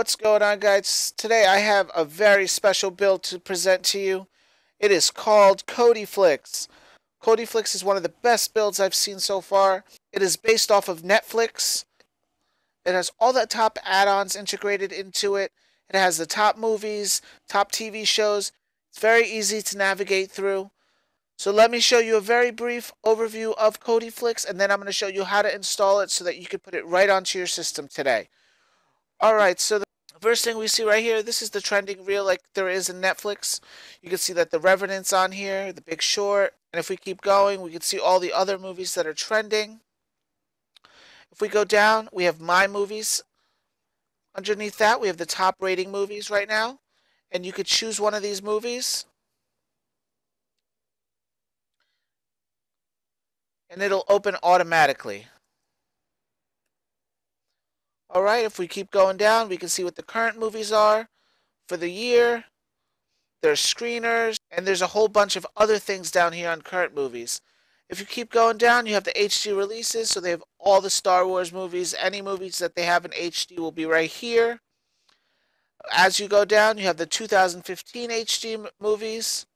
what's going on guys? Today I have a very special build to present to you. It is called Kodiflix. Kodiflix is one of the best builds I've seen so far. It is based off of Netflix. It has all the top add-ons integrated into it. It has the top movies, top TV shows. It's very easy to navigate through. So let me show you a very brief overview of Kodiflix and then I'm going to show you how to install it so that you can put it right onto your system today. Alright, so the first thing we see right here, this is the trending reel like there is in Netflix. You can see that The Revenant's on here, The Big Short, and if we keep going, we can see all the other movies that are trending. If we go down, we have My Movies. Underneath that, we have the top rating movies right now. And you could choose one of these movies. And it'll open automatically. All right, if we keep going down, we can see what the current movies are for the year. There's screeners, and there's a whole bunch of other things down here on current movies. If you keep going down, you have the HD releases, so they have all the Star Wars movies. Any movies that they have in HD will be right here. As you go down, you have the 2015 HD movies.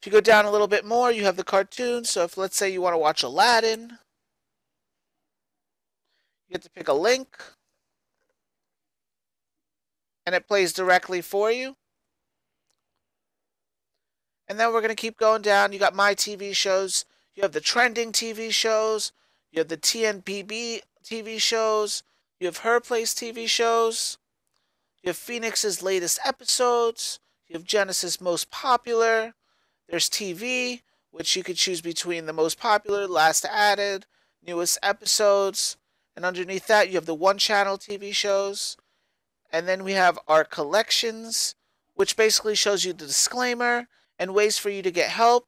If you go down a little bit more, you have the cartoons. So if let's say you want to watch Aladdin, you get to pick a link. And it plays directly for you. And then we're going to keep going down. You got my TV shows. You have the trending TV shows. You have the TNBB TV shows. You have Her Place TV shows. You have Phoenix's latest episodes. You have Genesis most popular. There's TV, which you could choose between the most popular, last added, newest episodes. And underneath that, you have the one channel TV shows. And then we have our collections, which basically shows you the disclaimer and ways for you to get help.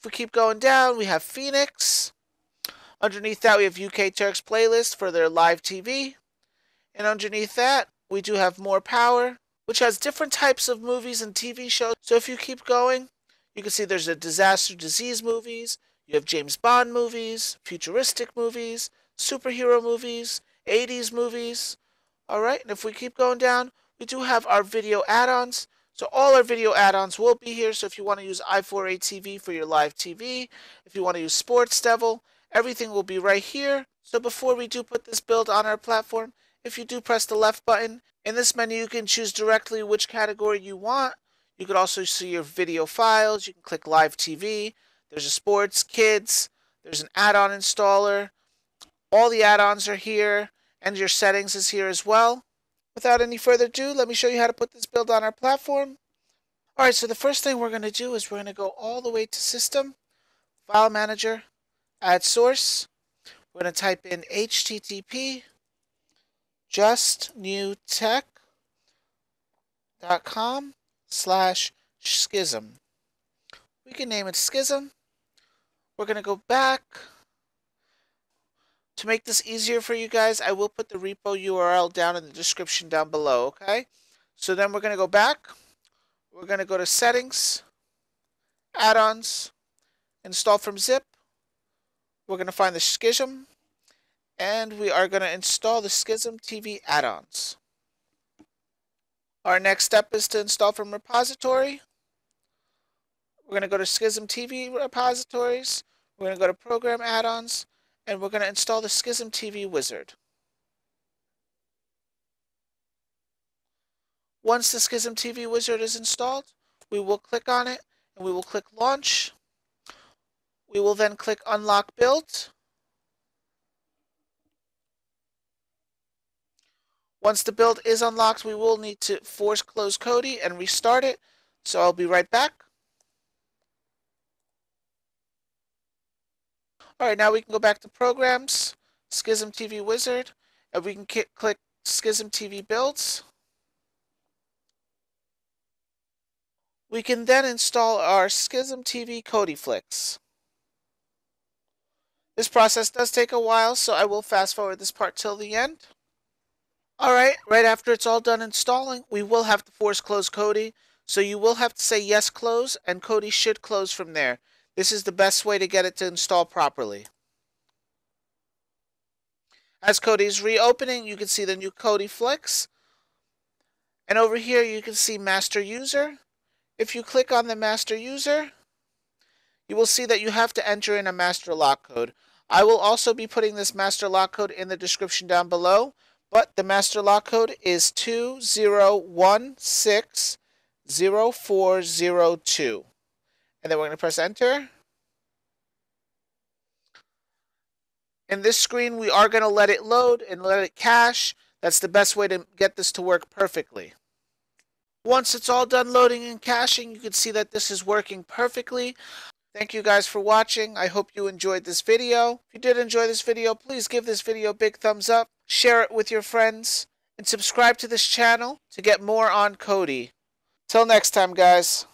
If we keep going down, we have Phoenix. Underneath that, we have UK Turks playlist for their live TV. And underneath that, we do have More Power, which has different types of movies and TV shows. So if you keep going, you can see there's a disaster disease movies, you have James Bond movies, futuristic movies, superhero movies, 80s movies. All right, and if we keep going down, we do have our video add-ons. So all our video add-ons will be here. So if you want to use i4A TV for your live TV, if you want to use Sports Devil, everything will be right here. So before we do put this build on our platform, if you do press the left button, in this menu you can choose directly which category you want. You could also see your video files. You can click live TV. There's a sports, kids. There's an add-on installer. All the add-ons are here and your settings is here as well. Without any further ado, let me show you how to put this build on our platform. Alright, so the first thing we're going to do is we're going to go all the way to System, File Manager, Add Source. We're going to type in http justnewtech.com slash schism. We can name it schism. We're going to go back to make this easier for you guys, I will put the repo URL down in the description down below, okay? So then we're going to go back. We're going to go to Settings, Add-ons, Install from Zip. We're going to find the Schism, and we are going to install the Schism TV add-ons. Our next step is to install from repository. We're going to go to Schism TV repositories. We're going to go to Program Add-ons, and we're going to install the Schism TV wizard. Once the Schism TV wizard is installed, we will click on it and we will click launch. We will then click unlock build. Once the build is unlocked, we will need to force close Kodi and restart it. So I'll be right back. All right, now we can go back to Programs, Schism TV Wizard, and we can click Schism TV Builds. We can then install our Schism TV Kodiflix. This process does take a while, so I will fast forward this part till the end. Alright, right after it's all done installing, we will have to force close Kodi, so you will have to say yes close, and Kodi should close from there. This is the best way to get it to install properly. As Kodi is reopening, you can see the new Kodiflix. And over here, you can see Master User. If you click on the Master User, you will see that you have to enter in a master lock code. I will also be putting this master lock code in the description down below, but the master lock code is 20160402. And then we're going to press enter. In this screen, we are going to let it load and let it cache. That's the best way to get this to work perfectly. Once it's all done loading and caching, you can see that this is working perfectly. Thank you guys for watching. I hope you enjoyed this video. If you did enjoy this video, please give this video a big thumbs up, share it with your friends, and subscribe to this channel to get more on Kodi. Till next time, guys.